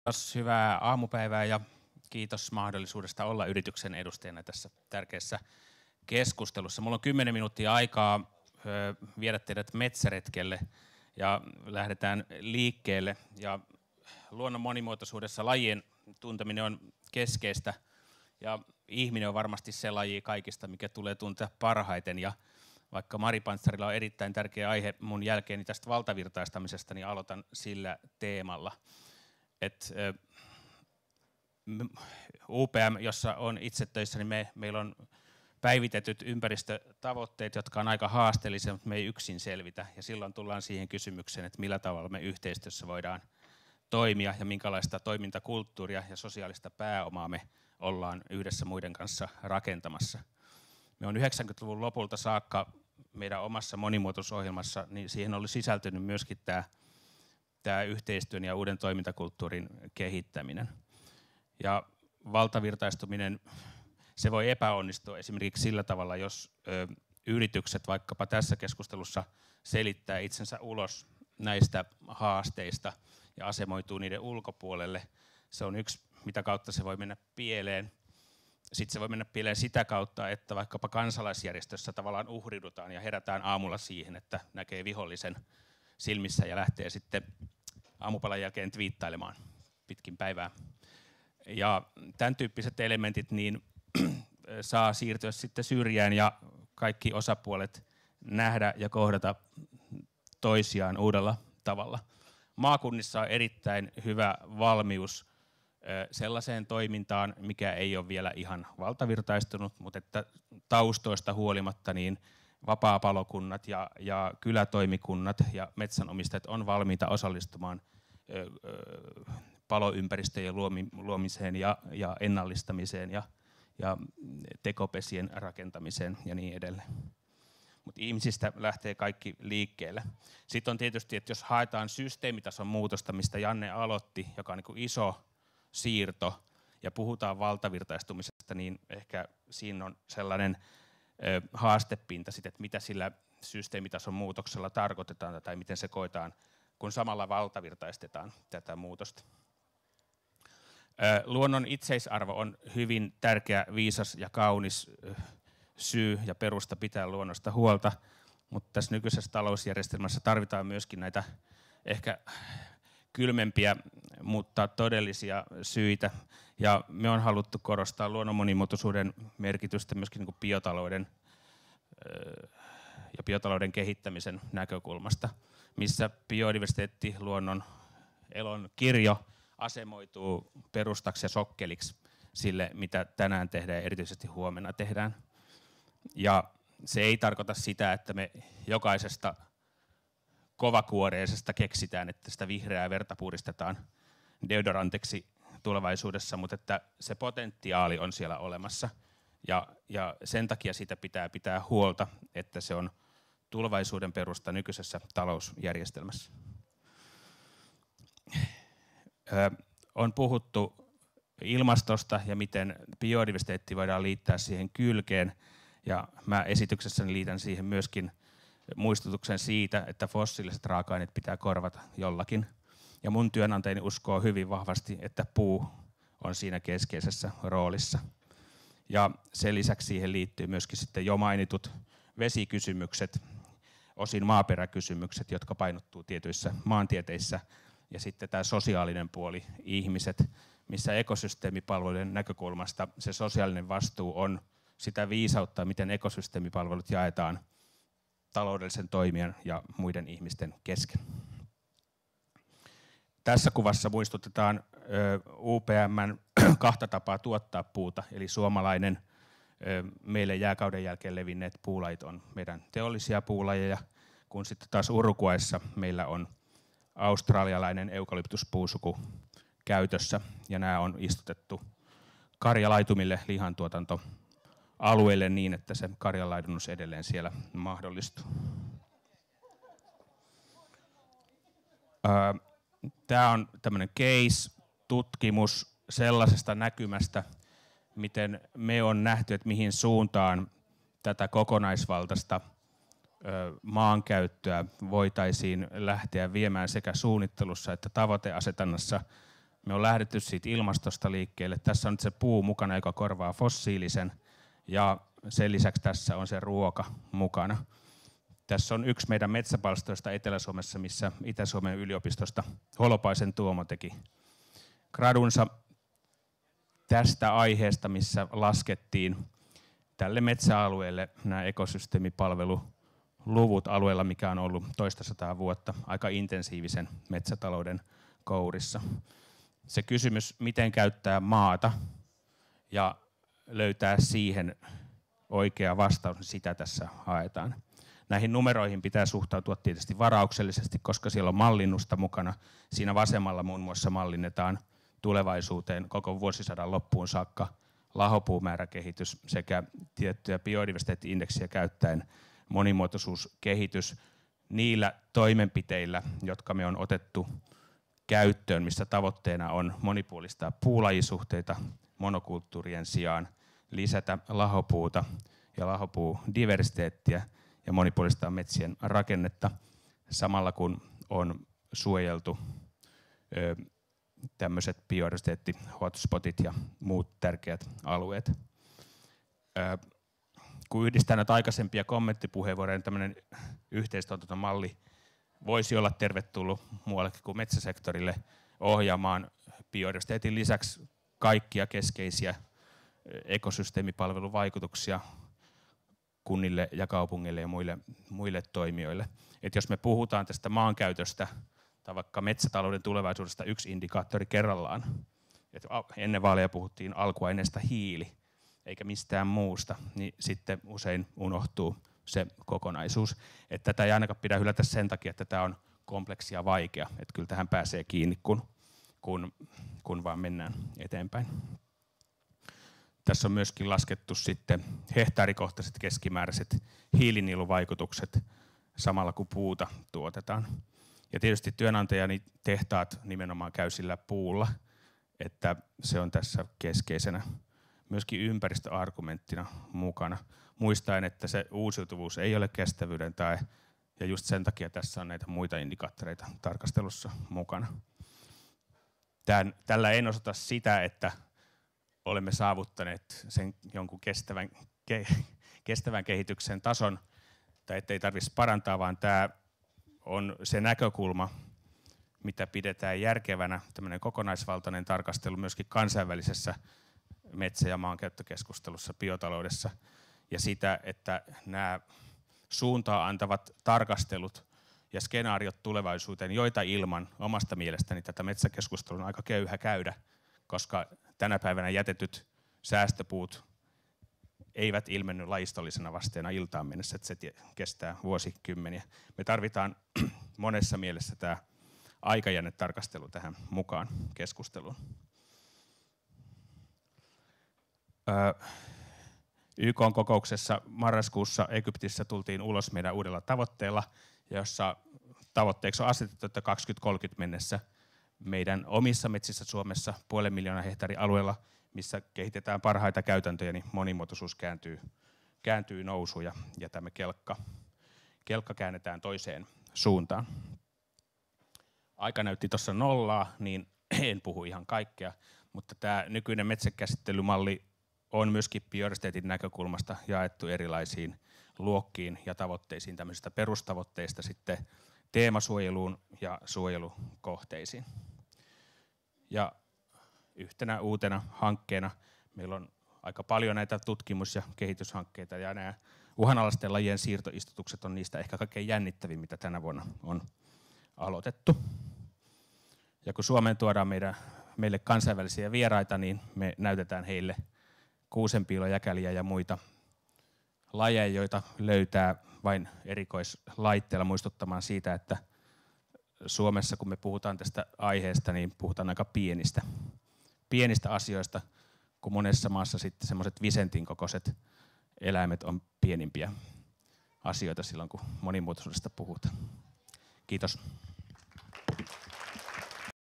Kiitos, hyvää aamupäivää ja kiitos mahdollisuudesta olla yrityksen edustajana tässä tärkeässä keskustelussa. Mulla on 10 minuuttia aikaa viedä teidät metsäretkelle ja lähdetään liikkeelle. Ja luonnon monimuotoisuudessa lajien tunteminen on keskeistä ja ihminen on varmasti se laji kaikista, mikä tulee tuntea parhaiten. Ja vaikka Mari Pantsarilla on erittäin tärkeä aihe mun jälkeeni tästä valtavirtaistamisesta, niin aloitan sillä teemalla. Et, UPM, jossa on itse töissä, niin me, meillä on päivitetyt ympäristötavoitteet, jotka on aika haasteellisia, mutta me ei yksin selvitä. Ja silloin tullaan siihen kysymykseen, että millä tavalla me yhteistyössä voidaan toimia ja minkälaista toimintakulttuuria ja sosiaalista pääomaa me ollaan yhdessä muiden kanssa rakentamassa. Me on 90-luvun lopulta saakka meidän omassa monimuotoisuusohjelmassa, niin siihen oli sisältynyt myöskin tämä, tämä yhteistyön ja uuden toimintakulttuurin kehittäminen. Ja valtavirtaistuminen, se voi epäonnistua esimerkiksi sillä tavalla, jos ö, yritykset vaikkapa tässä keskustelussa selittää itsensä ulos näistä haasteista ja asemoituu niiden ulkopuolelle. Se on yksi, mitä kautta se voi mennä pieleen. Sitten se voi mennä pieleen sitä kautta, että vaikkapa kansalaisjärjestössä tavallaan uhridutaan ja herätään aamulla siihen, että näkee vihollisen silmissä ja lähtee sitten aamupalan jälkeen twiittailemaan pitkin päivää. Ja tämän tyyppiset elementit niin saa siirtyä sitten syrjään ja kaikki osapuolet nähdä ja kohdata toisiaan uudella tavalla. Maakunnissa on erittäin hyvä valmius sellaiseen toimintaan, mikä ei ole vielä ihan valtavirtaistunut, mutta että taustoista huolimatta niin vapaapalokunnat ja, ja kylätoimikunnat ja metsänomistajat on valmiita osallistumaan paloympäristöjen luomiseen ja, ja ennallistamiseen ja, ja tekopesien rakentamiseen ja niin edelleen. Mutta ihmisistä lähtee kaikki liikkeelle. Sitten on tietysti, että jos haetaan systeemitason muutosta, mistä Janne aloitti, joka on niin iso siirto, ja puhutaan valtavirtaistumisesta, niin ehkä siinä on sellainen ö, haastepinta, sit, että mitä sillä systeemitason muutoksella tarkoitetaan tai miten se koetaan, kun samalla valtavirtaistetaan tätä muutosta. Luonnon itseisarvo on hyvin tärkeä, viisas ja kaunis syy ja perusta pitää luonnosta huolta, mutta tässä nykyisessä talousjärjestelmässä tarvitaan myöskin näitä ehkä kylmempiä, mutta todellisia syitä. Ja me on haluttu korostaa luonnon monimuotoisuuden merkitystä myöskin niin biotalouden ja biotalouden kehittämisen näkökulmasta, missä biodiversiteetti, luonnon elon kirjo asemoituu perustaksi ja sokkeliksi sille, mitä tänään tehdään ja erityisesti huomenna tehdään. Ja se ei tarkoita sitä, että me jokaisesta kovakuoreisesta keksitään, että sitä vihreää verta puristetaan deodorantiksi tulevaisuudessa, mutta että se potentiaali on siellä olemassa. Ja, ja sen takia sitä pitää pitää huolta, että se on tulevaisuuden perusta nykyisessä talousjärjestelmässä on puhuttu ilmastosta ja miten biodiversiteetti voidaan liittää siihen kylkeen. Ja mä esityksessäni liitän siihen myöskin muistutuksen siitä, että fossiiliset raaka-aineet pitää korvata jollakin. Ja mun työnantajani uskoo hyvin vahvasti, että puu on siinä keskeisessä roolissa. Ja sen lisäksi siihen liittyy myöskin sitten jo mainitut vesikysymykset, osin maaperäkysymykset, jotka painottuu tietyissä maantieteissä ja sitten tämä sosiaalinen puoli, ihmiset, missä ekosysteemipalveluiden näkökulmasta se sosiaalinen vastuu on sitä viisautta, miten ekosysteemipalvelut jaetaan taloudellisen toimijan ja muiden ihmisten kesken. Tässä kuvassa muistutetaan UPMn kahta tapaa tuottaa puuta, eli suomalainen meille jääkauden jälkeen levinneet puulait on meidän teollisia puulajeja, kun sitten taas Uruguayssa meillä on australialainen eukalyptuspuusuku käytössä ja nämä on istutettu karjalaitumille lihantuotantoalueille niin, että se karjanlaidunnus edelleen siellä mahdollistuu. Tämä on tämmöinen case-tutkimus sellaisesta näkymästä, miten me on nähty, että mihin suuntaan tätä kokonaisvaltaista maankäyttöä voitaisiin lähteä viemään sekä suunnittelussa että tavoiteasetannassa me on lähdetty siitä ilmastosta liikkeelle. Tässä on nyt se puu mukana, joka korvaa fossiilisen, ja sen lisäksi tässä on se ruoka mukana. Tässä on yksi meidän metsäpalstoista Etelä-Suomessa, missä Itä-Suomen yliopistosta Holopaisen Tuomo teki gradunsa tästä aiheesta, missä laskettiin tälle metsäalueelle nämä ekosysteemipalveluluvut alueella, mikä on ollut toista sataa vuotta aika intensiivisen metsätalouden kourissa. Se kysymys, miten käyttää maata ja löytää siihen oikea vastaus, niin sitä tässä haetaan. Näihin numeroihin pitää suhtautua tietysti varauksellisesti, koska siellä on mallinnusta mukana. Siinä vasemmalla muun muassa mallinnetaan tulevaisuuteen koko vuosisadan loppuun saakka lahopuumääräkehitys sekä tiettyjä biodiversiteetti-indeksiä käyttäen monimuotoisuuskehitys niillä toimenpiteillä, jotka me on otettu käyttöön, missä tavoitteena on monipuolistaa puulajisuhteita monokulttuurien sijaan, lisätä lahopuuta ja lahopuudiversiteettiä ja monipuolistaa metsien rakennetta samalla kun on suojeltu tämmöiset biodiversiteetti, hotspotit ja muut tärkeät alueet. kun yhdistää näitä aikaisempia kommenttipuheenvuoroja, niin tämmöinen yhteistuotantomalli voisi olla tervetullut muuallekin kuin metsäsektorille ohjaamaan biodiversiteetin lisäksi kaikkia keskeisiä ekosysteemipalveluvaikutuksia kunnille ja kaupungeille ja muille, muille toimijoille. Et jos me puhutaan tästä maankäytöstä tai vaikka metsätalouden tulevaisuudesta yksi indikaattori kerrallaan, et ennen vaaleja puhuttiin alkuaineesta hiili eikä mistään muusta, niin sitten usein unohtuu se kokonaisuus. Että tätä ei ainakaan pidä hylätä sen takia, että tämä on kompleksi ja vaikea. Että kyllä tähän pääsee kiinni, kun, kun, kun vaan mennään eteenpäin. Tässä on myöskin laskettu sitten hehtaarikohtaiset keskimääräiset hiilinieluvaikutukset samalla kun puuta tuotetaan. Ja tietysti työnantajani tehtaat nimenomaan käy sillä puulla, että se on tässä keskeisenä myöskin ympäristöargumenttina mukana muistaen, että se uusiutuvuus ei ole kestävyyden tai ja just sen takia tässä on näitä muita indikaattoreita tarkastelussa mukana. Tän, tällä ei osata sitä, että olemme saavuttaneet sen jonkun kestävän, ke, kestävän kehityksen tason, tai ettei tarvitsisi parantaa, vaan tämä on se näkökulma, mitä pidetään järkevänä, tämmöinen kokonaisvaltainen tarkastelu myöskin kansainvälisessä metsä- ja maankäyttökeskustelussa, biotaloudessa – ja sitä, että nämä suuntaa antavat tarkastelut ja skenaariot tulevaisuuteen, joita ilman omasta mielestäni tätä metsäkeskustelua on aika köyhä käydä, koska tänä päivänä jätetyt säästöpuut eivät ilmennyt lajistollisena vasteena iltaan mennessä, että se kestää vuosikymmeniä. Me tarvitaan monessa mielessä tämä aikajännetarkastelu tähän mukaan keskusteluun. Öö, YK-kokouksessa marraskuussa Egyptissä tultiin ulos meidän uudella tavoitteella, jossa tavoitteeksi on asetettu, että 2030 mennessä meidän omissa metsissä Suomessa puolen miljoonaa hehtaari alueella, missä kehitetään parhaita käytäntöjä, niin monimuotoisuus kääntyy, kääntyy nousuun ja, ja tämä kelkka, kelkka käännetään toiseen suuntaan. Aika näytti tuossa nollaa, niin en puhu ihan kaikkea, mutta tämä nykyinen metsäkäsittelymalli on myöskin biodiversiteetin näkökulmasta jaettu erilaisiin luokkiin ja tavoitteisiin tämmöisistä perustavoitteista sitten teemasuojeluun ja suojelukohteisiin. Ja yhtenä uutena hankkeena meillä on aika paljon näitä tutkimus- ja kehityshankkeita ja nämä uhanalaisten lajien siirtoistutukset on niistä ehkä kaikkein jännittävin, mitä tänä vuonna on aloitettu. Ja kun Suomeen tuodaan meidän, meille kansainvälisiä vieraita, niin me näytetään heille – kuusenpiilojäkäliä ja muita lajeja, joita löytää vain erikoislaitteella muistuttamaan siitä, että Suomessa kun me puhutaan tästä aiheesta, niin puhutaan aika pienistä, pienistä asioista, kun monessa maassa sitten semmoiset Visentin kokoiset eläimet on pienimpiä asioita silloin, kun monimuotoisuudesta puhutaan. Kiitos.